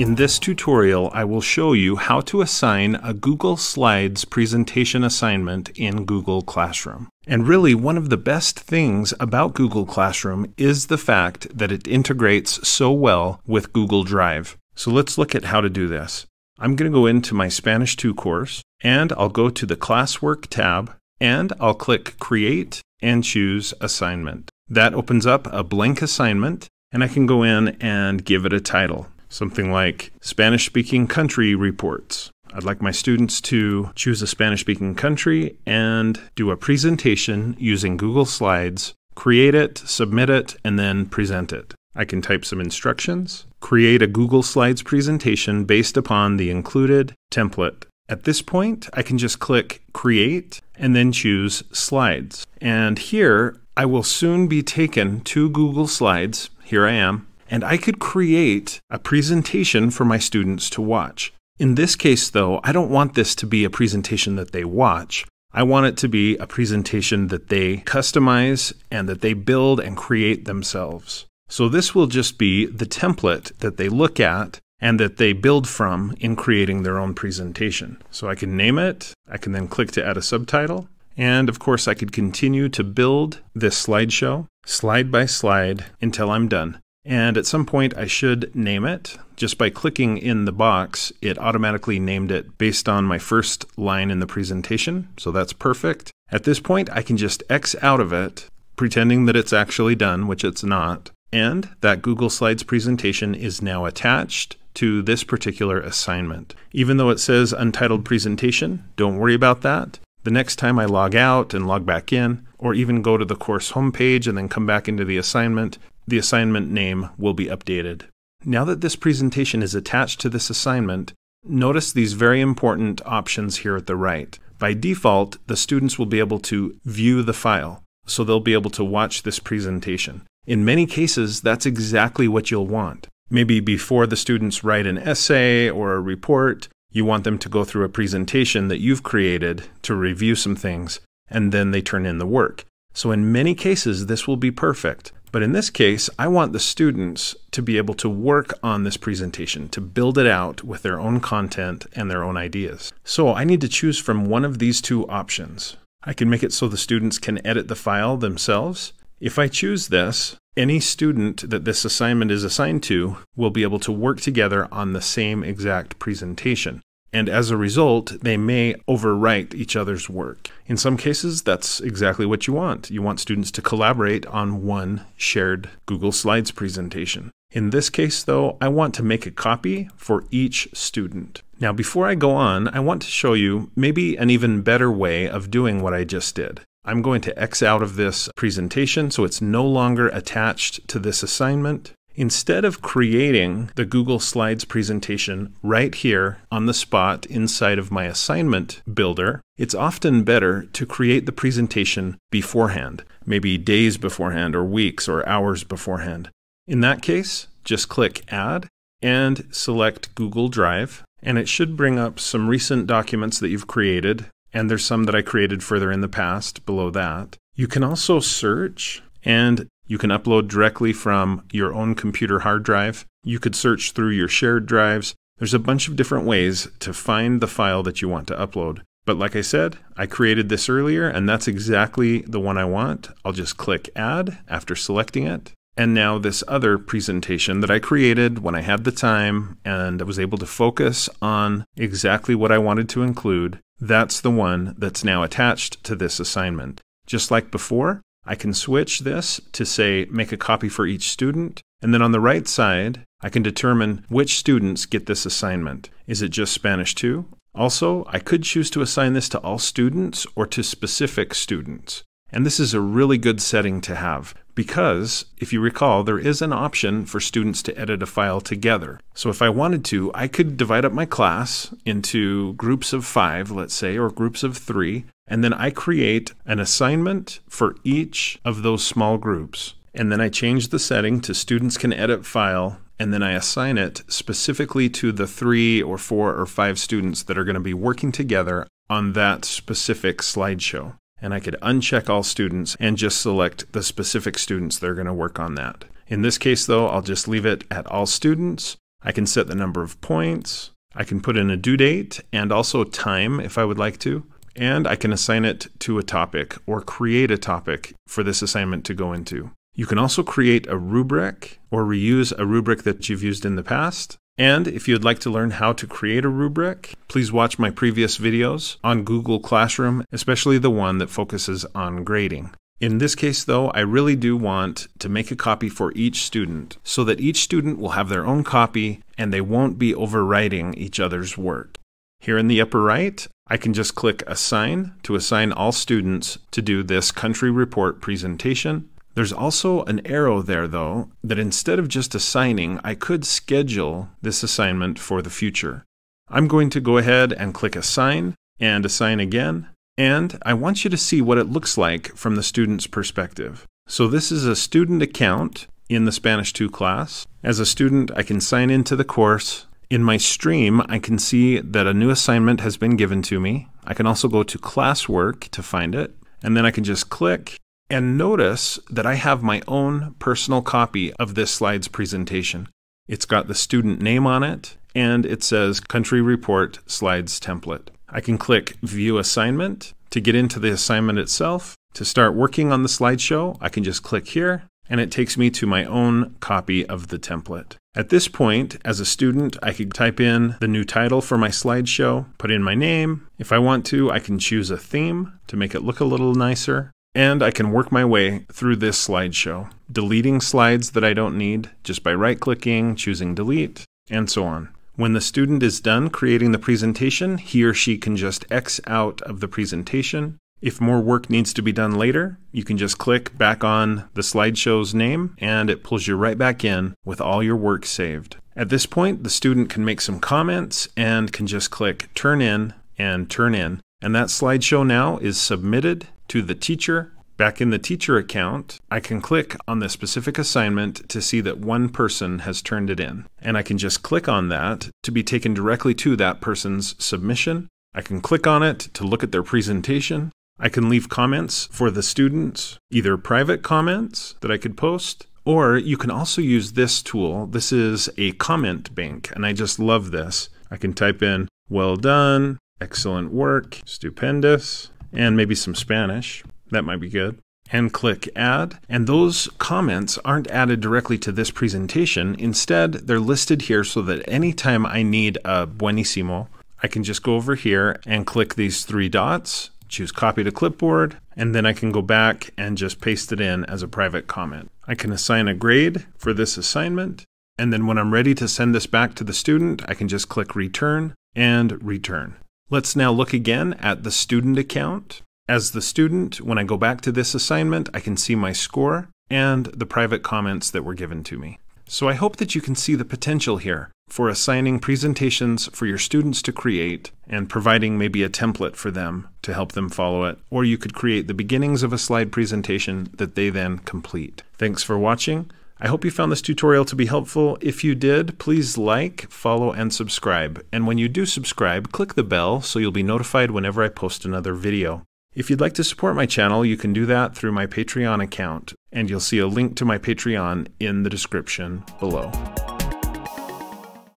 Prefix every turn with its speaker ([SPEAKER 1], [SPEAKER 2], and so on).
[SPEAKER 1] In this tutorial, I will show you how to assign a Google Slides presentation assignment in Google Classroom. And really, one of the best things about Google Classroom is the fact that it integrates so well with Google Drive. So let's look at how to do this. I'm going to go into my Spanish 2 course, and I'll go to the Classwork tab, and I'll click Create and choose Assignment. That opens up a blank assignment, and I can go in and give it a title something like Spanish speaking country reports. I'd like my students to choose a Spanish speaking country and do a presentation using Google Slides, create it, submit it, and then present it. I can type some instructions, create a Google Slides presentation based upon the included template. At this point, I can just click Create and then choose Slides. And here, I will soon be taken to Google Slides. Here I am and I could create a presentation for my students to watch. In this case, though, I don't want this to be a presentation that they watch. I want it to be a presentation that they customize and that they build and create themselves. So this will just be the template that they look at and that they build from in creating their own presentation. So I can name it, I can then click to add a subtitle, and of course I could continue to build this slideshow slide by slide until I'm done. And at some point, I should name it. Just by clicking in the box, it automatically named it based on my first line in the presentation. So that's perfect. At this point, I can just X out of it, pretending that it's actually done, which it's not. And that Google Slides presentation is now attached to this particular assignment. Even though it says Untitled Presentation, don't worry about that. The next time I log out and log back in, or even go to the course homepage and then come back into the assignment, the assignment name will be updated. Now that this presentation is attached to this assignment, notice these very important options here at the right. By default, the students will be able to view the file, so they'll be able to watch this presentation. In many cases, that's exactly what you'll want. Maybe before the students write an essay or a report, you want them to go through a presentation that you've created to review some things, and then they turn in the work. So in many cases, this will be perfect. But in this case, I want the students to be able to work on this presentation, to build it out with their own content and their own ideas. So I need to choose from one of these two options. I can make it so the students can edit the file themselves. If I choose this, any student that this assignment is assigned to will be able to work together on the same exact presentation and as a result, they may overwrite each other's work. In some cases, that's exactly what you want. You want students to collaborate on one shared Google Slides presentation. In this case, though, I want to make a copy for each student. Now, before I go on, I want to show you maybe an even better way of doing what I just did. I'm going to X out of this presentation so it's no longer attached to this assignment. Instead of creating the Google Slides presentation right here on the spot inside of my assignment builder, it's often better to create the presentation beforehand, maybe days beforehand or weeks or hours beforehand. In that case, just click Add and select Google Drive, and it should bring up some recent documents that you've created, and there's some that I created further in the past below that. You can also search and you can upload directly from your own computer hard drive. You could search through your shared drives. There's a bunch of different ways to find the file that you want to upload. But like I said, I created this earlier and that's exactly the one I want. I'll just click Add after selecting it. And now this other presentation that I created when I had the time and I was able to focus on exactly what I wanted to include, that's the one that's now attached to this assignment. Just like before, I can switch this to say make a copy for each student. And then on the right side, I can determine which students get this assignment. Is it just Spanish 2? Also, I could choose to assign this to all students or to specific students. And this is a really good setting to have because, if you recall, there is an option for students to edit a file together. So if I wanted to, I could divide up my class into groups of five, let's say, or groups of three, and then I create an assignment for each of those small groups. And then I change the setting to students can edit file, and then I assign it specifically to the three or four or five students that are going to be working together on that specific slideshow. And I could uncheck all students and just select the specific students that are going to work on that. In this case, though, I'll just leave it at all students. I can set the number of points. I can put in a due date and also time if I would like to. And I can assign it to a topic or create a topic for this assignment to go into. You can also create a rubric or reuse a rubric that you've used in the past. And if you'd like to learn how to create a rubric, please watch my previous videos on Google Classroom, especially the one that focuses on grading. In this case, though, I really do want to make a copy for each student so that each student will have their own copy and they won't be overwriting each other's work. Here in the upper right, I can just click Assign to assign all students to do this country report presentation. There's also an arrow there, though, that instead of just assigning, I could schedule this assignment for the future. I'm going to go ahead and click Assign and Assign again, and I want you to see what it looks like from the student's perspective. So this is a student account in the Spanish 2 class. As a student, I can sign into the course. In my stream, I can see that a new assignment has been given to me. I can also go to classwork to find it, and then I can just click and notice that I have my own personal copy of this slides presentation. It's got the student name on it, and it says Country Report Slides Template. I can click View Assignment to get into the assignment itself. To start working on the slideshow, I can just click here, and it takes me to my own copy of the template. At this point, as a student, I could type in the new title for my slideshow, put in my name. If I want to, I can choose a theme to make it look a little nicer. And I can work my way through this slideshow, deleting slides that I don't need just by right clicking, choosing delete, and so on. When the student is done creating the presentation, he or she can just X out of the presentation. If more work needs to be done later, you can just click back on the slideshow's name and it pulls you right back in with all your work saved. At this point, the student can make some comments and can just click turn in and turn in. And that slideshow now is submitted to the teacher. Back in the teacher account, I can click on the specific assignment to see that one person has turned it in. And I can just click on that to be taken directly to that person's submission. I can click on it to look at their presentation. I can leave comments for the students, either private comments that I could post, or you can also use this tool. This is a comment bank, and I just love this. I can type in, well done, excellent work, stupendous, and maybe some Spanish. That might be good. And click Add. And those comments aren't added directly to this presentation. Instead, they're listed here so that anytime I need a buenísimo, I can just go over here and click these three dots, choose Copy to Clipboard, and then I can go back and just paste it in as a private comment. I can assign a grade for this assignment, and then when I'm ready to send this back to the student, I can just click Return and Return. Let's now look again at the student account. As the student, when I go back to this assignment, I can see my score and the private comments that were given to me. So I hope that you can see the potential here for assigning presentations for your students to create and providing maybe a template for them to help them follow it. Or you could create the beginnings of a slide presentation that they then complete. Thanks for watching. I hope you found this tutorial to be helpful. If you did, please like, follow, and subscribe. And when you do subscribe, click the bell so you'll be notified whenever I post another video. If you'd like to support my channel, you can do that through my Patreon account, and you'll see a link to my Patreon in the description below.